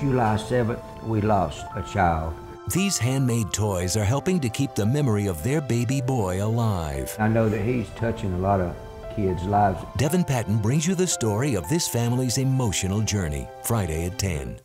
July 7th, we lost a child. These handmade toys are helping to keep the memory of their baby boy alive. I know that he's touching a lot of kids' lives. Devin Patton brings you the story of this family's emotional journey, Friday at 10.